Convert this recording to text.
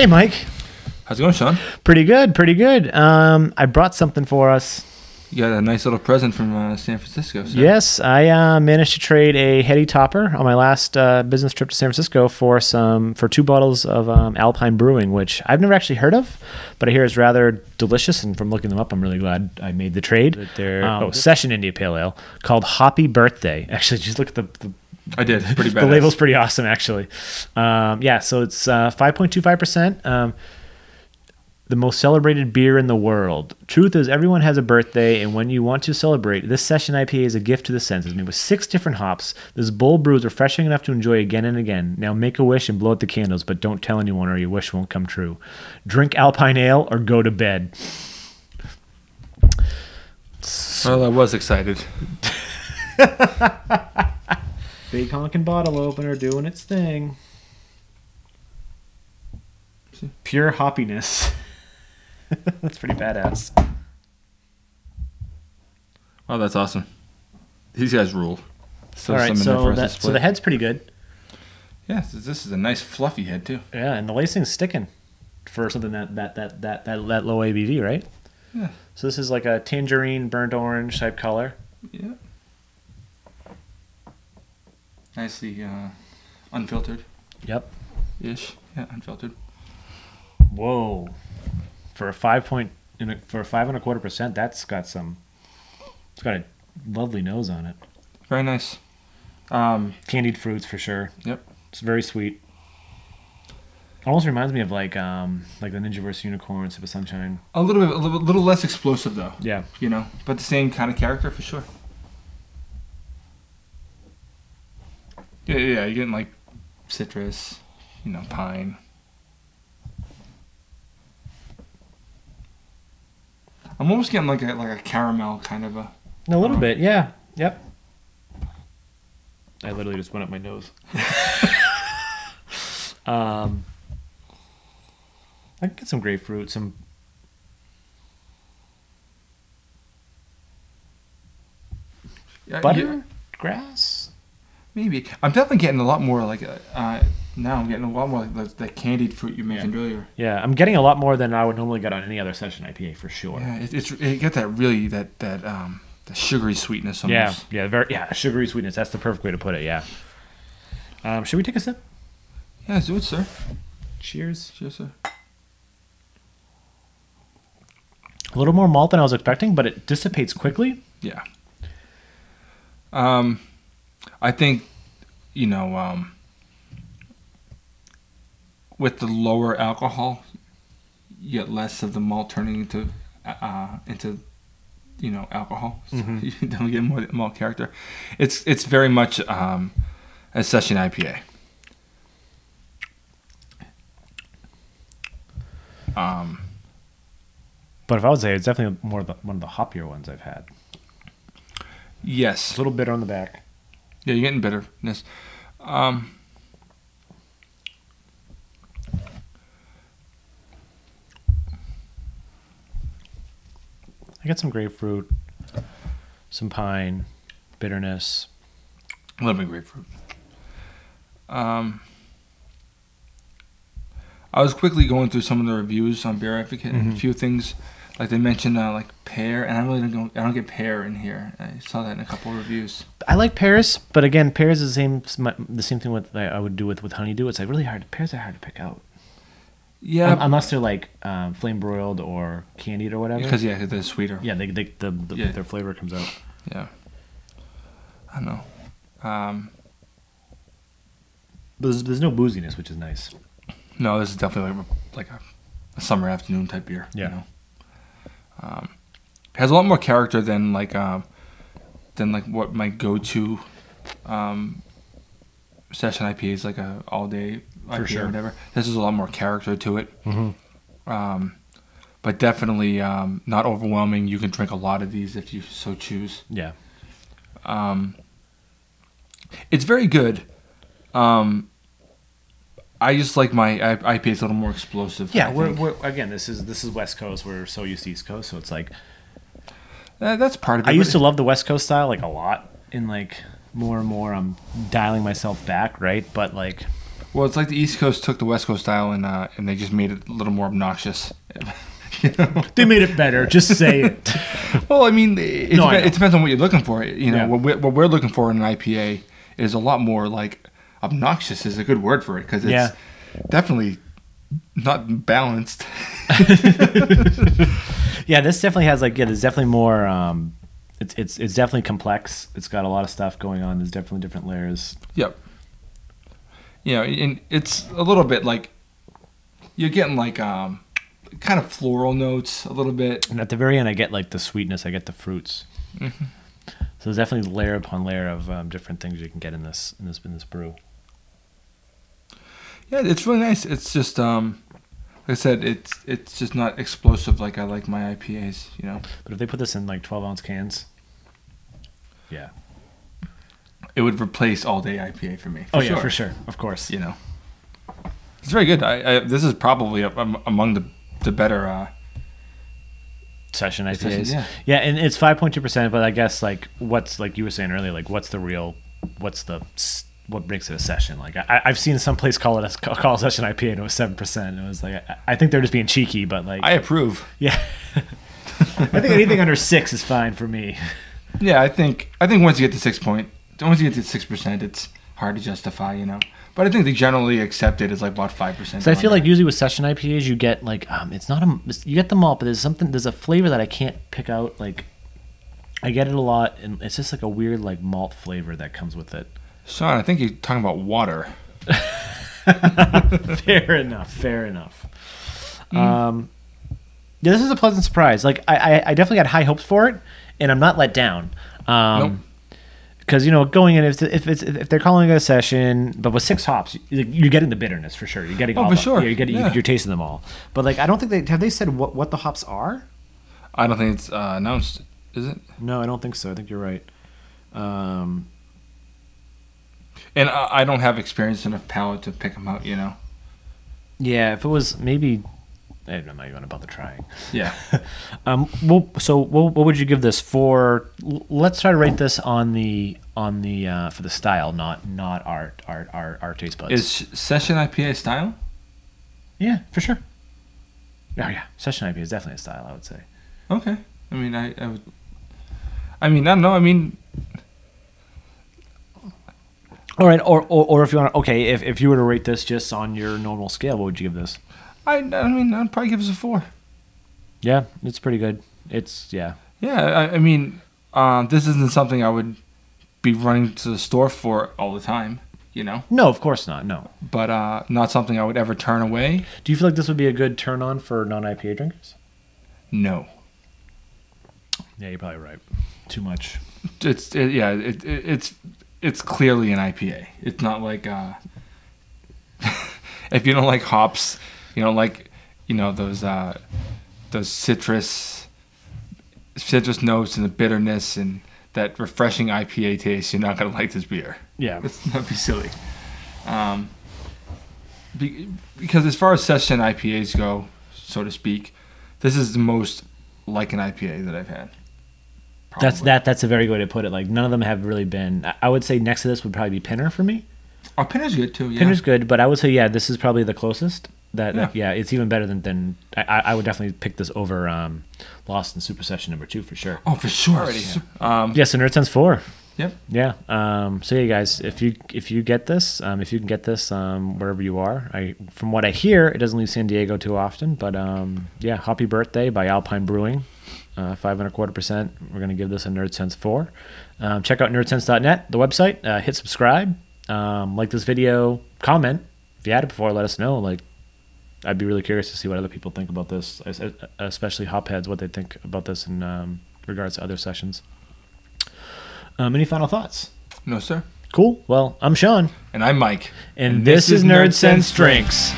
Hey, Mike. How's it going, Shaun? Pretty good, pretty good. Um, I brought something for us. You got a nice little present from uh, San Francisco. Sir. Yes, I uh, managed to trade a heady topper on my last uh, business trip to San Francisco for some for two bottles of um, Alpine Brewing, which I've never actually heard of, but I hear is rather delicious. And from looking them up, I'm really glad I made the trade. They're Um, oh, Session India Pale Ale called Hoppy Birthday. Actually, just look at the, the I did. It's pretty bad. the label's pretty awesome, actually. Um, yeah, so it's uh, 5.25%. Um, the most celebrated beer in the world. Truth is, everyone has a birthday, and when you want to celebrate, this session IPA is a gift to the senses. Made with six different hops, this bold brew is refreshing enough to enjoy again and again. Now make a wish and blow out the candles, but don't tell anyone or your wish won't come true. Drink Alpine Ale or go to bed. Well, I was excited. Big honking bottle opener doing its thing. Pure hoppiness. That's pretty badass. Oh, that's awesome. These guys rule. So All right, some in there so for us to that, so the head's pretty good. Yeah, this this is a nice fluffy head too. Yeah, and the lacing's sticking for something that that that that that, that low ABV, right? Yeah. So this is like a tangerine, burnt orange type color. Yeah. Nicely uh, unfiltered Yep. ish. Yeah, unfiltered. Whoa. For a five point, in a, for a five and a quarter percent, that's got some. It's got a lovely nose on it. Very nice. Um, Candied fruits for sure. Yep. It's very sweet. Almost reminds me of like um like the Ninja vs Unicorn, of Sunshine. a little bit, a little, little less explosive though. Yeah. You know, but the same kind of character for sure. Yeah, yeah, yeah, you're getting like citrus, you know, pine. I'm almost getting like a like a caramel kind of a. A little bit, yeah. Yep. I literally just went up my nose. um, I can get some grapefruit, some. Yeah, Butter, yeah, grass. Maybe. I'm definitely getting a lot more like uh, uh now. I'm getting a lot more like the, the candied fruit you mentioned earlier. Yeah, I'm getting a lot more than I would normally get on any other session IPA for sure. Yeah, it, it's it get that really that that um the sugary sweetness Yeah, yeah, very yeah, sugary sweetness. That's the perfect way to put it. Yeah. Um, should we take a sip? Yeah, let's do it, sir. Cheers. Cheers, sir. A little more malt than I was expecting, but it dissipates quickly. Yeah. Um, I think, you know, um, with the lower alcohol, you get less of the malt turning into, uh, into, you know, alcohol. So Mhm. you definitely get more malt character. It's it's very much um, a session IPA. Um, But if I would say it's definitely more of the, one of the hoppier ones I've had. yes. It's a little bitter on the back. Yeah, you're getting bitterness. Um, I got some grapefruit, some pine, bitterness. a little bit of grapefruit. Um, I was quickly going through some of the reviews on Beer Advocate and Mhm. a few things, like they mentioned, uh, like pear, and I really don't, I don't get pear in here. I saw that in a couple of reviews. I like pears, but again, pears is the same the same thing with I would do with with honeydew. It's like really hard. Pears are hard to pick out, Yeah, Un- unless they're like um, flame broiled or candied or whatever. because yeah, they're sweeter. yeah, they, they, the, the Yeah. their flavor comes out. Yeah. I don't know. Um, But there's, there's no booziness, which is nice. No, this is definitely like, a- like a, a summer afternoon type beer. Yeah. You know? Um, has a lot more character than like um, than like what my go-to um, session IPA is like a all day For sure. or whatever. This is a lot more character to it. Mm-hmm. Um, but definitely um, not overwhelming. You can drink a lot of these if you so choose. Yeah. Um, it's very good. Um, I just like my I- IPA is a little more explosive. Yeah, we're, we're again. This is this is West Coast. We're so used to East Coast, so it's like Uh, that's part of it. I used to love the West Coast style like a lot. and like more and more, I'm dialing myself back, right? But like Well, it's like the East Coast took the West Coast style and uh, and they just made it a little more obnoxious. you know? They made it better. Just say it. Well, I mean, it, No, I it depends on what you're looking for. You know, Yeah. what, we're, what we're looking for in an IPA is a lot more like obnoxious is a good word for it because it's Yeah. definitely not balanced. yeah, this definitely has like yeah. There's definitely more. Um, it's it's it's definitely complex. It's got a lot of stuff going on. There's definitely different layers. Yep. You know, and it's a little bit like you're getting like um kind of floral notes a little bit. And at the very end, I get like the sweetness. I get the fruits. Mm-hmm. So there's definitely layer upon layer of um, different things you can get in this in this in this brew. Yeah, it's really nice. It's just um like I said, it's it's just not explosive like I like my IPAs, you know. But if they put this in like 12 ounce cans, yeah. It would replace all day IPA for me. oh yeah, for sure, of course. You know. It's very good. I, I this is probably a, among the the better uh Session IPAs. Session, yeah. yeah. and it's 5.2 percent. But I guess like what's like you were saying earlier, like what's the real, what's the s- what makes it a session? Like I, I've seen some place call it a call a session IPA and it was seven percent. It was like I, I think they're just being cheeky, but like I approve. yeah. I think anything under six is fine for me. Yeah, I think I think once you get to six point once you get to six percent it's hard to justify, you know. But I think they generally accept it as like about five percent. So I feel like usually with session IPAs, you get like um, it's not a you get the malt, but there's something there's a flavor that I can't pick out. Like I get it a lot, and it's just like a weird like malt flavor that comes with it. Shaun, I think you're talking about water. fair enough. Fair enough. Um, yeah, this is a pleasant surprise. Like I, I, I definitely had high hopes for it, and I'm not let down. Um, Because you know, going in if if it's if they're calling it a session, but with six hops, you- you're getting the bitterness for sure. You're getting Oh, all for the- sure. You're getting Yeah. you're tasting them all. But like, I don't think they have they said what what the hops are. I don't think it's uh, announced, is it? No, I don't think so. I think you're right. Um, And I, I don't have experience enough palate to pick them out, you know. yeah, if it was maybe, I'm not even about the trying. Yeah. Um, well, so what, what would you give this for? Let's try to rate this on the on the uh, for the style, not not our our our, our taste buds. is session IPA style? yeah, for sure. Oh yeah, session IPA is definitely a style. I would say. Okay. I mean, I, I would. I mean, I don't know. I mean, All right, or, or or if you want, okay, if if you were to rate this just on your normal scale, what would you give this? I, I mean, I'd probably give this a four. Yeah, it's pretty good. It's yeah. Yeah, I, I mean, um, this isn't something I would be running to the store for all the time, you know. No, of course not. No. But uh, not something I would ever turn away. Do you feel like this would be a good turn on for non IPA drinkers? No. Yeah, you're probably right. Too much. It's it, yeah, it, it, it's it's clearly an IPA. It's not like uh, if you don't like hops, you don't like you know those uh, those citrus citrus notes and the bitterness and that refreshing IPA taste. You're not gonna like this beer. Yeah. Let's not be silly. Um, be, because as far as session IPAs go, so to speak, this is the most like an IPA that I've had. That's that. That's a very good way to put it. Like none of them have really been. I- I would say next to this would probably be Pinner for me. Oh, Pinner's good too. Yeah. Pinner's good, but I would say yeah, this is probably the closest. That Yeah. yeah, it's even better than than I, I I would definitely pick this over um, Lost in Super Session number two for sure. Oh, for sure. Um, Yeah, so Nerdsense four. Yep. Yeah. Um, so yeah, guys, if you if you get this, um, if you can get this um, wherever you are, I from what I hear, it doesn't leave San Diego too often. But um, yeah, Hoppy Birthday by Alpine Brewing, uh, five and a quarter percent. We're gonna give this a Nerdsense four. Um, check out nerdsense.net, the website. Uh, hit subscribe. Um, like this video. Comment if you had it before. Let us know. Like, I'd be really curious to see what other people think about this, es- especially hopheads, what they think about this in um, regards to other sessions. Um, any final thoughts? No, sir. Cool. Well, I'm Shaun, And I'm Mike. and, this, is Nerdsense Drinks.